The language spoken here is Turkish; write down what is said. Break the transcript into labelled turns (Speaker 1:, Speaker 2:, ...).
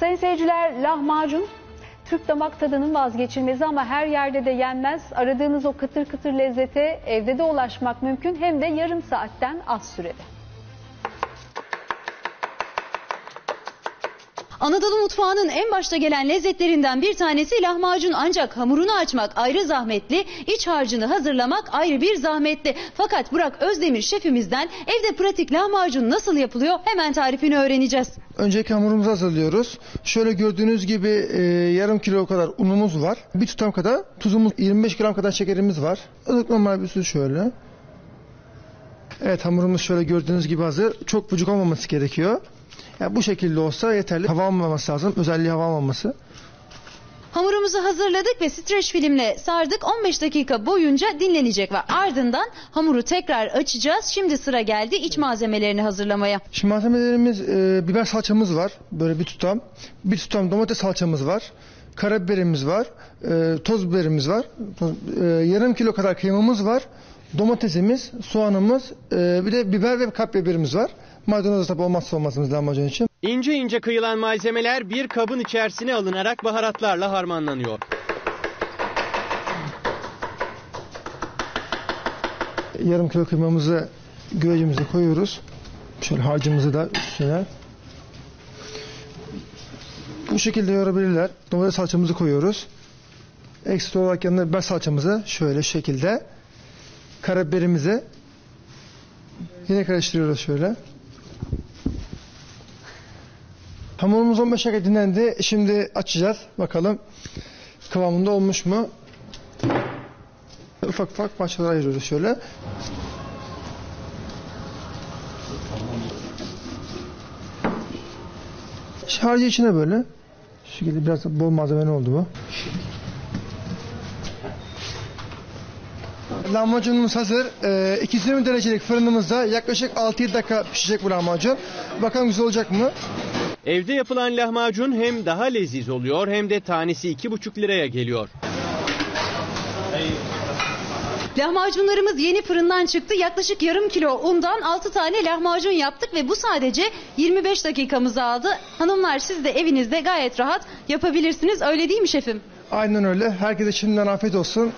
Speaker 1: Sayın seyirciler lahmacun Türk damak tadının vazgeçilmezi ama her yerde de yenmez. Aradığınız o kıtır kıtır lezzete evde de ulaşmak mümkün hem de yarım saatten az sürede.
Speaker 2: Anadolu mutfağının en başta gelen lezzetlerinden bir tanesi lahmacun ancak hamurunu açmak ayrı zahmetli, iç harcını hazırlamak ayrı bir zahmetli. Fakat Burak Özdemir şefimizden evde pratik lahmacun nasıl yapılıyor hemen tarifini öğreneceğiz.
Speaker 3: Önceki hamurumuzu hazırlıyoruz. Şöyle gördüğünüz gibi e, yarım kilo kadar unumuz var. Bir tutam kadar tuzumuz, 25 gram kadar şekerimiz var. Ilık normal bir su şöyle. Evet hamurumuz şöyle gördüğünüz gibi hazır. Çok bucuk olmaması gerekiyor. Yani bu şekilde olsa yeterli. Hava almaması lazım. Özelliği hava almaması.
Speaker 2: Hamurumuzu hazırladık ve streç filmle sardık 15 dakika boyunca dinlenecek ve ardından hamuru tekrar açacağız. Şimdi sıra geldi iç malzemelerini hazırlamaya.
Speaker 3: Şimdi malzemelerimiz e, biber salçamız var. Böyle bir tutam. Bir tutam domates salçamız var. Karabiberimiz var. E, toz biberimiz var. E, yarım kilo kadar kıymamız var. Domatesimiz, soğanımız, e, bir de biber ve kapbiberimiz var. Maydanoz da tabii olmazsa olmazımız lahmacun için.
Speaker 4: İnce ince kıyılan malzemeler bir kabın içerisine alınarak baharatlarla harmanlanıyor.
Speaker 3: Yarım kilo kıymamızı güvecimize koyuyoruz. Şöyle harcımızı da üstüne. Bu şekilde yorabilirler. Domates salçamızı koyuyoruz. Ekstra olarak yanına biber salçamızı şöyle şekilde. Karabiberimizi yine karıştırıyoruz şöyle. Hamurumuz 15 dakika dinlendi. Şimdi açacağız. Bakalım kıvamında olmuş mu? Ufak ufak parçalara ayırıyoruz şöyle. Harcı içine böyle. Şu şekilde biraz bol malzemeli oldu bu. Lahmacunumuz hazır. Ee, 220 derecelik fırınımızda yaklaşık 6-7 dakika pişecek bu lahmacun. Bakalım güzel olacak mı?
Speaker 4: Evde yapılan lahmacun hem daha leziz oluyor hem de tanesi 2,5 liraya geliyor.
Speaker 2: Lahmacunlarımız yeni fırından çıktı. Yaklaşık yarım kilo undan 6 tane lahmacun yaptık ve bu sadece 25 dakikamızı aldı. Hanımlar siz de evinizde gayet rahat yapabilirsiniz. Öyle değil mi şefim?
Speaker 3: Aynen öyle. Herkese şimdiden afiyet olsun.